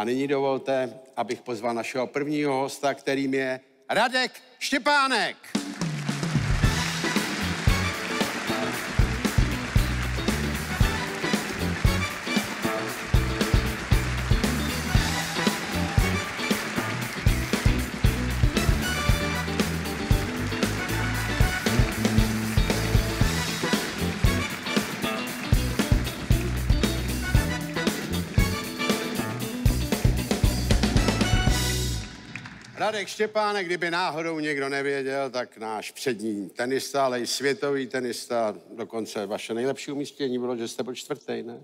A nyní dovolte, abych pozval našeho prvního hosta, kterým je Radek Štěpánek. Radek Štěpánek, kdyby náhodou někdo nevěděl, tak náš přední tenista, ale i světový tenista, dokonce vaše nejlepší umístění bylo, že jste byl čtvrtý, ne?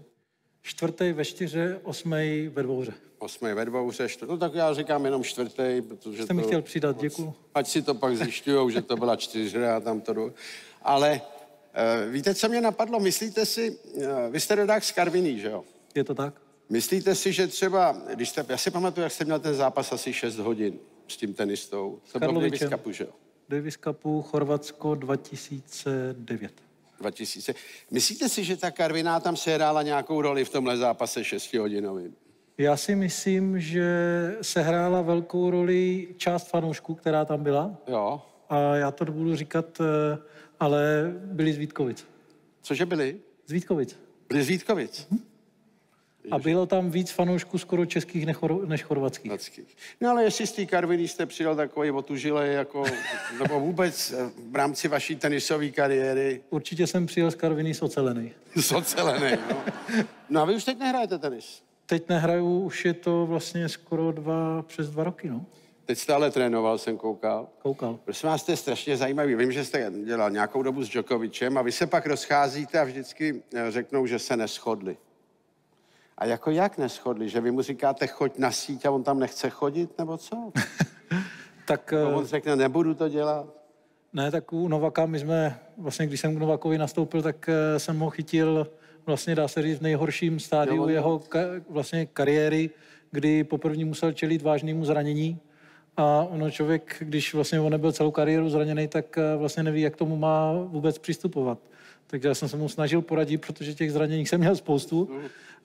Čtvrtý ve čtyře, osmý ve dvouře. Osmý ve dvouře, čtvrt... no tak já říkám jenom čtvrtý, protože Jste mi chtěl přidat, děkuju. Ať si to pak zjišťujou, že to byla čtyři a tam to jdu. Ale uh, víte, co mě napadlo? Myslíte si, uh, vy jste rodák z Karviní, že jo? Je to tak? Myslíte si, že třeba, když jste, já si pamatuju, jak jste měl ten zápas asi 6 hodin s tím tenistou. To bylo v Davis. Cupu, že jo? Davis Cupu, Chorvatsko 2009. 2000. Myslíte si, že ta Karviná tam sehrála nějakou roli v tomhle zápase 6 hodinovým? Já si myslím, že se hrála velkou roli část fanoušků, která tam byla. Jo. A já to budu říkat, eh, ale byli z Vítkovic. Cože byli? Z Vítkovic. Byli z Vítkovic. A bylo tam víc fanoušků skoro českých než chor- než chorvatských. Vždyckých. No ale jestli z té Karviny jste přijel takový otužilej, jako, nebo vůbec eh, v rámci vaší tenisové kariéry, Určitě jsem přijel z Karviny socelený. socelený, no. No a vy už teď nehrajete tenis. Teď nehraju, už je to vlastně skoro dva, přes dva roky, no. Teď jste ale trénoval, jsem koukal. Koukal. Prosím vás, to je strašně zajímavý. Vím, že jste dělal nějakou dobu s Djokovicem a vy se pak rozcházíte a vždycky eh, řeknou, že se neschodli. A jako jak neschodli? Že vy mu říkáte, choď na síť a on tam nechce chodit, nebo co? Tak eh, on řekne, nebudu to dělat. Ne, tak u Novaka my jsme, vlastně když jsem k Novakovi nastoupil, tak eh, jsem ho chytil vlastně dá se říct v nejhorším stádiu Jo, jeho ka- vlastně kariéry, kdy poprvé musel čelit vážnému zranění. A ono člověk, když vlastně on nebyl celou kariéru zraněný, tak eh, vlastně neví, jak tomu má vůbec přistupovat. Takže já jsem se mu snažil poradit, protože těch zranění jsem měl spoustu,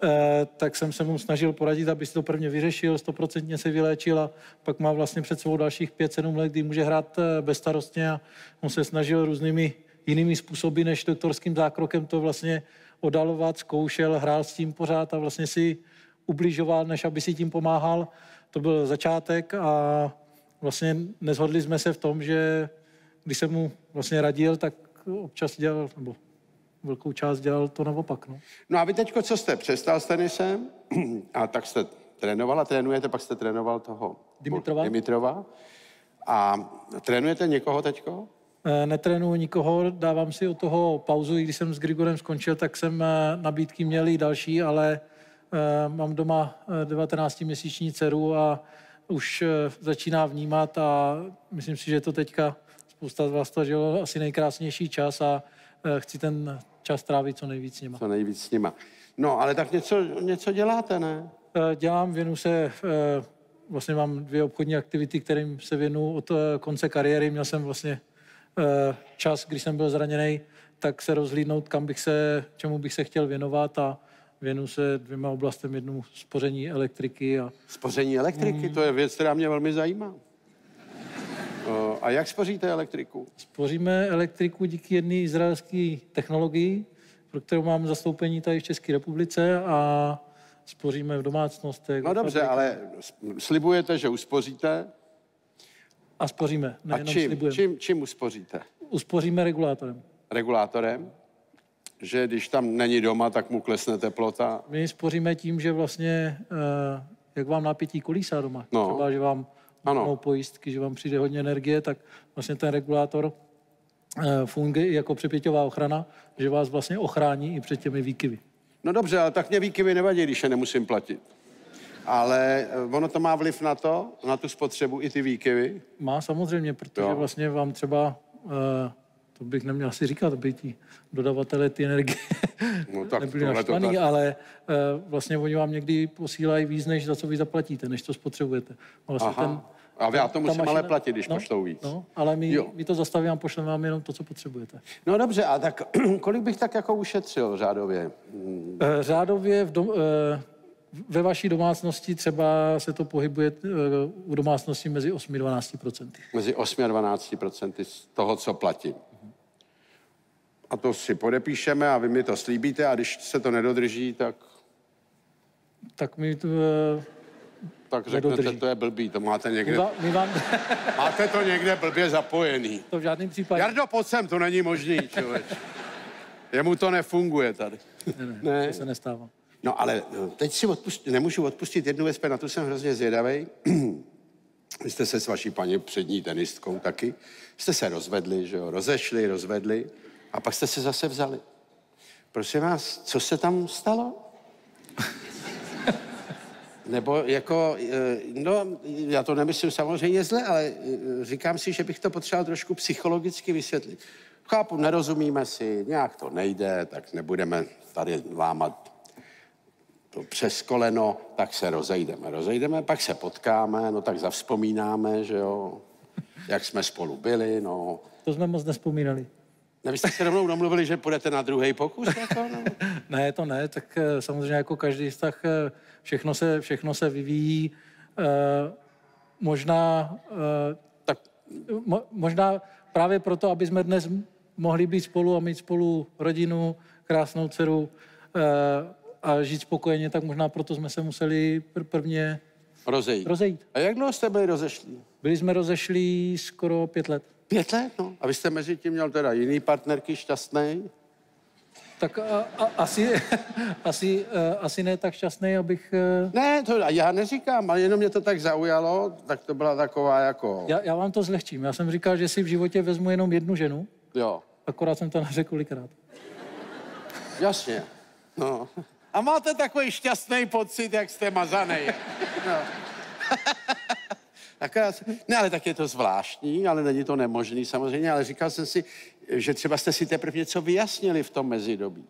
eh, tak jsem se mu snažil poradit, aby si to prvně vyřešil, stoprocentně se vyléčil a pak má vlastně před sebou dalších 5-7 let, kdy může hrát eh, bezstarostně a on se snažil různými jinými způsoby než doktorským zákrokem to vlastně odalovat, zkoušel, hrál s tím pořád a vlastně si ubližoval, než aby si tím pomáhal. To byl začátek a vlastně nezhodli jsme se v tom, že když jsem mu vlastně radil, tak občas dělal, nebo velkou část dělal to naopak. No. No a vy teďko, co jste? Přestal s tenisem a tak jste trénoval a trénujete, pak jste trénoval toho Dimitrova. Dimitrova. A trénujete někoho teďko? Eh, Netrénuji nikoho, dávám si od toho pauzu, i když jsem s Grigorem skončil, tak jsem eh, nabídky měl i další, ale eh, mám doma eh, 19-měsíční dceru a už začíná vnímat a myslím si, že je to teďka spousta z vás to žilo asi nejkrásnější čas a eh, chci ten čas trávit co nejvíc s nima. Co nejvíc s nima. No, ale tak něco, něco děláte, ne? Eh, Dělám, věnu se, eh, vlastně mám dvě obchodní aktivity, kterým se věnu od konce kariéry. Měl jsem vlastně čas, když jsem byl zraněný, tak se rozhlídnout, kam bych se, čemu bych se chtěl věnovat a věnu se dvěma oblastem, jednu spoření elektriky a Spoření elektriky, to je věc, která mě velmi zajímá. A jak spoříte elektriku? spoříme elektriku díky jedné izraelské technologii, pro kterou mám zastoupení tady v České republice a spoříme v domácnostech. No dobře, ale slibujete, že uspoříte. A spoříme, A čím, slibujeme. čím, čím uspoříte? Uspoříme regulátorem. Regulátorem? Že když tam není doma, tak mu klesne teplota. My spoříme tím, že vlastně, eh, jak vám napětí kolísá doma, No. třeba, že vám Ano. pojistky, že vám přijde hodně energie, tak vlastně ten regulátor eh, funguje jako přepěťová ochrana, že vás vlastně ochrání i před těmi výkyvy. No dobře, ale tak mě výkyvy nevadí, když je nemusím platit. Ale eh, ono to má vliv na to, na tu spotřebu i ty výkyvy. Má samozřejmě, protože Jo. vlastně vám třeba, eh, to bych neměl asi říkat, aby ti dodavatelé ty energie No tak nebyli tohle to naštvaný, tak. ale eh, vlastně oni vám někdy posílají víc, než za co vy zaplatíte, než to spotřebujete. A Vlastně Aha. A já to musím ale platit, když no, pošlou víc. No, ale my, Jo. my to zastavíme a pošleme vám jenom to, co potřebujete. No dobře, a tak kolik bych tak jako ušetřil řádově? Eh, Řádově v dom, eh, ve vaší domácnosti třeba se to pohybuje eh, u domácnosti mezi 8 a 12 procenty. Mezi 8 a 12 procenty z toho, co platím. A to si podepíšeme a vy mi to slíbíte a když se to nedodrží, tak, Tak my, to, eh, tak řeknete, Nedodrží. to je blbý, to máte my, někde, vám, my vám máte to někde blbě zapojený. to v žádném případě... Jardo, pojď sem, to není možný, člověk. Jemu to nefunguje tady. Ne, ne, Ne. to se nestává. No ale no, teď si odpust, nemůžu odpustit jednu věc, na tu jsem hrozně zvědavý. Vy jste se s vaší paní přední tenistkou taky, jste se rozvedli, že jo, rozešli, rozvedli a pak jste se zase vzali. Prosím vás, co se tam stalo? Nebo jako, eh, no, já to nemyslím samozřejmě zle, ale eh, říkám si, že bych to potřeboval trošku psychologicky vysvětlit. Chápu, nerozumíme si, nějak to nejde, tak nebudeme tady lámat to přes koleno, tak se rozejdeme. Rozejdeme, pak se potkáme, no tak zavzpomínáme, že jo, jak jsme spolu byli, no. To jsme moc nespomínali. Ne, vy jste se rovnou domluvili, že půjdete na druhý pokus, jako, no? Ne, to ne, tak eh, samozřejmě jako každý vztah eh, všechno se, všechno se vyvíjí. Eh, Možná, eh, Tak mo, možná právě proto, aby jsme dnes mohli být spolu a mít spolu rodinu, krásnou dceru eh, a žít spokojeně, tak možná proto jsme se museli pr- prvně rozejít. rozejít. A jak dlouho jste byli rozešlí? Byli jsme rozešlí skoro pět let. Pět let, no. A vy jste mezi tím měl teda jiný partnerky šťastný? Tak a, a, asi, asi, eh, asi ne tak šťastný, abych... eh, Ne, to já neříkám, ale jenom mě to tak zaujalo, tak to byla taková jako, Já, já vám to zlehčím. Já jsem říkal, že si v životě vezmu jenom jednu ženu, jo, akorát jsem to neřekl kolikrát. jasně. No. A máte takový šťastný pocit, jak jste mazaný. No. Tak já, se- ne, ale tak je to zvláštní, ale není to nemožný samozřejmě, ale říkal jsem si, že třeba jste si teprve něco vyjasnili v tom mezidobí.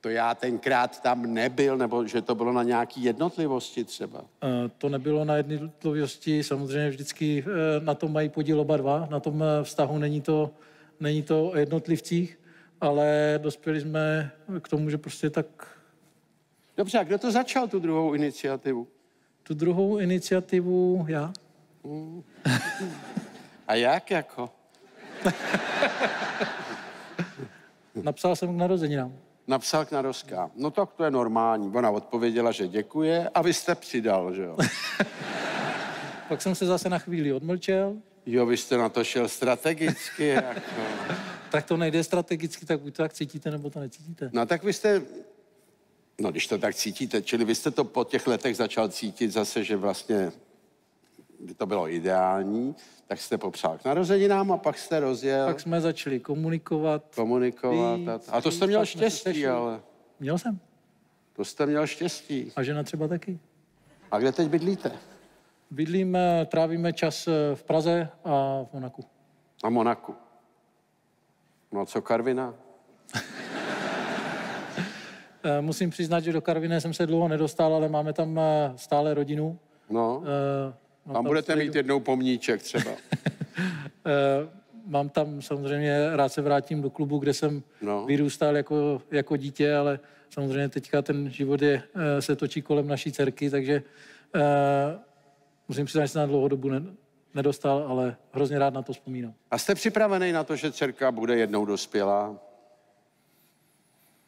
To já tenkrát tam nebyl, nebo že to bylo na nějaký jednotlivosti třeba. Eh, To nebylo na jednotlivosti, samozřejmě vždycky eh, na tom mají podíl oba dva, na tom eh, vztahu není to, není to o jednotlivcích, ale dospěli jsme k tomu, že prostě tak Dobře, a kdo to začal, tu druhou iniciativu? tu druhou iniciativu já. A jak jako? Napsal jsem k narozeninám. Napsal k narozkám. No tak to je normální. Ona odpověděla, že děkuje a vy jste přidal, že jo? Pak jsem se zase na chvíli odmlčel, Jo, vy jste na to šel strategicky, jako. tak to nejde strategicky, tak buď to tak cítíte, nebo to necítíte. No tak vy jste, no když to tak cítíte, čili vy jste to po těch letech začal cítit zase, že vlastně by to bylo ideální, tak jste popřál k narozeninám a pak jste rozjel Pak jsme začali komunikovat. komunikovat. A, víc, a to jste měl štěstí, ale Měl jsem. to jste měl štěstí. A žena třeba taky. A kde teď bydlíte? Bydlíme, trávíme čas eh, v Praze a v Monaku. Na Monaku. No a co Karvina? Eh, Musím přiznat, že do Karviné jsem se dlouho nedostal, ale máme tam eh, stále rodinu. No, mám tam budete mít jednou pomníček třeba. Eh, Mám tam samozřejmě, rád se vrátím do klubu, kde jsem No. no. vyrůstal jako, jako dítě, ale samozřejmě teďka ten život je, eh, se točí kolem naší dcerky, takže eh, musím přiznat, že jsem na dlouhou dobu ne, nedostal, ale hrozně rád na to vzpomínám. A jste připravený na to, že dcerka bude jednou dospělá?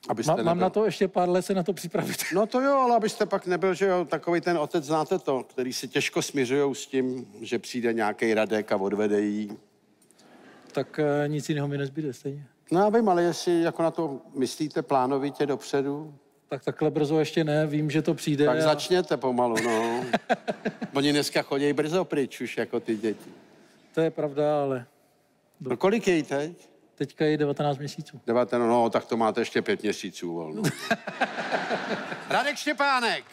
Abyste Má, mám nebyl- na to ještě pár let se na to připravit. No to jo, ale abyste pak nebyl, že jo, takový ten otec, znáte to, který si těžko smiřují s tím, že přijde nějaký radek a odvede jí. tak eh, nic jiného mi nezbyde stejně. No já vím, ale jestli jako na to myslíte plánovitě dopředu, Tak takhle brzo ještě ne, vím, že to přijde. tak a- začněte pomalu, no. Oni dneska chodí brzo pryč už jako ty děti. To je pravda, ale No kolik je jí teď? Teďka je 19 měsíců. 19, no tak to máte ještě pět měsíců volno. Radek Štěpánek!